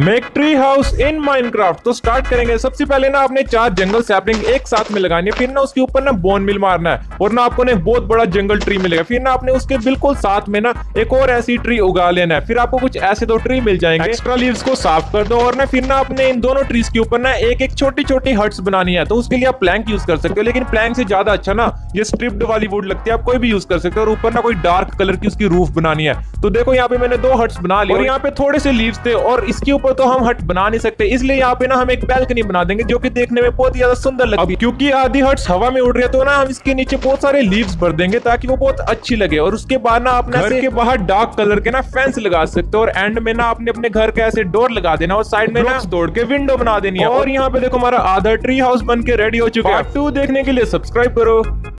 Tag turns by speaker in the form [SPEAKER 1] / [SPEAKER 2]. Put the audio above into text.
[SPEAKER 1] Make tree house in Minecraft तो start करेंगे। सबसे पहले ना आपने चार जंगल सैपलिंग एक साथ में लगानी है। फिर ना उसके ऊपर ना बोन मिल मारना है और ना आपको ना एक बहुत बड़ा जंगल ट्री मिलेगा। फिर ना आपने उसके बिल्कुल साथ में ना एक और ऐसी ट्री उगा लेना है। फिर आपको कुछ ऐसे दो ट्री मिल जाएँगे। एक्स्ट्रा लीव्स को साफ़ कर दो और ना फिर ना आपने इन दोनों ट्रीज के ऊपर ना एक एक छोटी छोटी हट्स बनानी है। तो उसके लिए आप प्लैंक यूज़ कर सकते हो। लेकिन प्लैंक से ज़्यादा अच्छा ना ये स्ट्रिप्ड वाली वुड लगती है। आप कोई भी यूज़ कर सकते हो और ऊपर ना कोई डार्क कलर की उसकी रूफ बनानी है। तो देखो यहाँ पे मैंने दो हट्स बना ली और यहाँ पे थोड़े से लीव्स थे और इसके ऊपर तो हम हट बना नहीं सकते। इसलिए यहाँ पे ना हम एक बैल्कनी बना देंगे जो कि देखने में बहुत ज़्यादा सुंदर लगती है। क्योंकि आधी हट्स हवा में उड़ रही है तो ना हम इसके नीचे बहुत सारे लीव्स भर देंगे ताकि वो बहुत अच्छी लगे। और उसके बाद ना अपने घर के बाहर डार्क कलर के ना फेंस लगा सकते हो और एंड में ना अपने अपने घर का ऐसे डोर लगा देना और साइड में ना तोड़ के विंडो बना देनी है। और यहाँ पे देखो हमारा आधा ट्री हाउस बन के रेडी हो चुका है। टू देखने के लिए सब्सक्राइब करो।